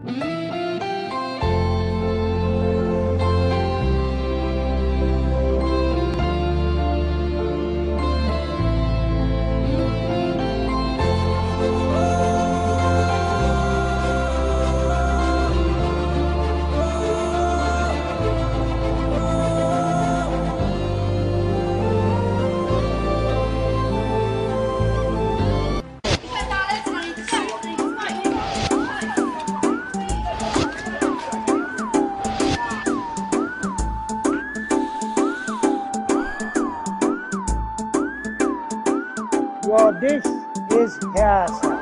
Música Your this is sir.